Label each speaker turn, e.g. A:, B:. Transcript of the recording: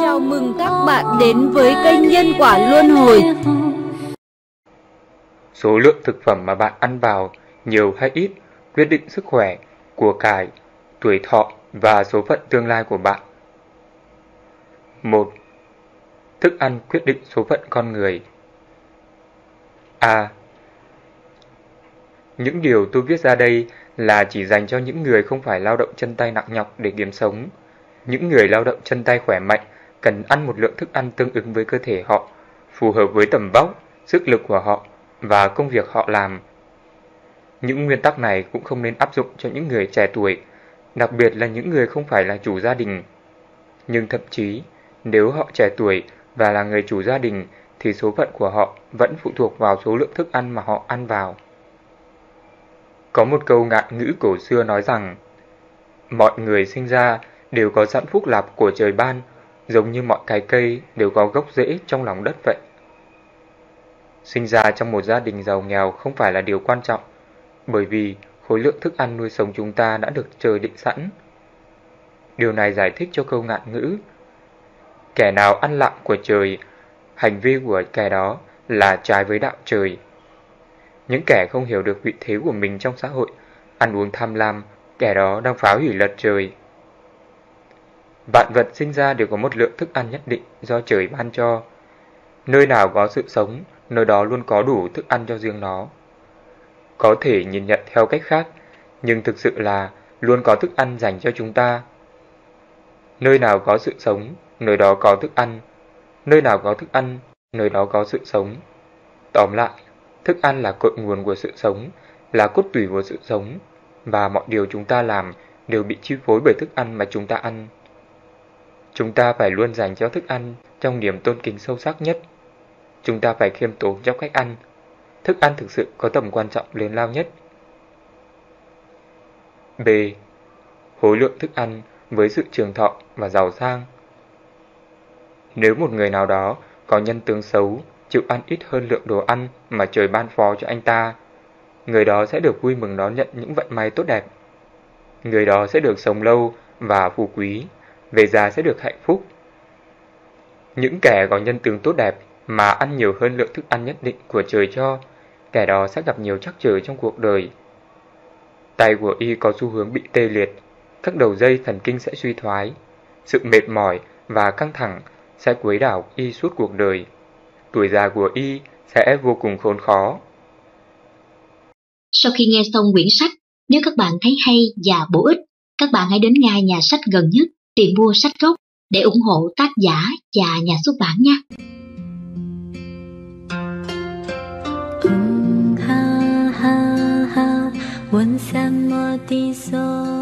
A: Chào mừng các bạn đến với kênh Nhân Quả Luân Hồi.
B: Số lượng thực phẩm mà bạn ăn vào nhiều hay ít quyết định sức khỏe, của cải, tuổi thọ và số phận tương lai của bạn. 1. Thức ăn quyết định số phận con người. A. Những điều tôi viết ra đây là chỉ dành cho những người không phải lao động chân tay nặng nhọc để kiếm sống. Những người lao động chân tay khỏe mạnh cần ăn một lượng thức ăn tương ứng với cơ thể họ, phù hợp với tầm vóc, sức lực của họ và công việc họ làm. Những nguyên tắc này cũng không nên áp dụng cho những người trẻ tuổi, đặc biệt là những người không phải là chủ gia đình. Nhưng thậm chí, nếu họ trẻ tuổi và là người chủ gia đình thì số phận của họ vẫn phụ thuộc vào số lượng thức ăn mà họ ăn vào. Có một câu ngạn ngữ cổ xưa nói rằng Mọi người sinh ra đều có sẵn phúc lạp của trời ban giống như mọi cái cây đều có gốc rễ trong lòng đất vậy. Sinh ra trong một gia đình giàu nghèo không phải là điều quan trọng, bởi vì khối lượng thức ăn nuôi sống chúng ta đã được trời định sẵn. Điều này giải thích cho câu ngạn ngữ. Kẻ nào ăn lặng của trời, hành vi của kẻ đó là trái với đạo trời. Những kẻ không hiểu được vị thế của mình trong xã hội, ăn uống tham lam, kẻ đó đang phá hủy lật trời. Vạn vật sinh ra đều có một lượng thức ăn nhất định do trời ban cho. Nơi nào có sự sống, nơi đó luôn có đủ thức ăn cho riêng nó. Có thể nhìn nhận theo cách khác, nhưng thực sự là luôn có thức ăn dành cho chúng ta. Nơi nào có sự sống, nơi đó có thức ăn. Nơi nào có thức ăn, nơi đó có sự sống. Tóm lại, thức ăn là cội nguồn của sự sống, là cốt tủy của sự sống, và mọi điều chúng ta làm đều bị chi phối bởi thức ăn mà chúng ta ăn. Chúng ta phải luôn dành cho thức ăn trong niềm tôn kính sâu sắc nhất. Chúng ta phải khiêm tốn trong cách ăn. Thức ăn thực sự có tầm quan trọng lớn lao nhất. B. Hối lượng thức ăn với sự trường thọ và giàu sang. Nếu một người nào đó có nhân tướng xấu, chịu ăn ít hơn lượng đồ ăn mà trời ban phó cho anh ta, người đó sẽ được vui mừng đón nhận những vận may tốt đẹp. Người đó sẽ được sống lâu và phú quý về già sẽ được hạnh phúc. Những kẻ có nhân tướng tốt đẹp mà ăn nhiều hơn lượng thức ăn nhất định của trời cho, kẻ đó sẽ gặp nhiều trắc trở trong cuộc đời. Tay của y có xu hướng bị tê liệt, các đầu dây thần kinh sẽ suy thoái, sự mệt mỏi và căng thẳng sẽ quấy đảo y suốt cuộc đời Tuổi già của y sẽ vô cùng khốn khó.
C: Sau khi nghe xong quyển sách, nếu các bạn thấy hay và bổ ích, các bạn hãy đến ngay nhà sách gần nhất tìm mua sách gốc để ủng hộ tác giả và nhà xuất bản nha. ha ha ha, 问什么的所和。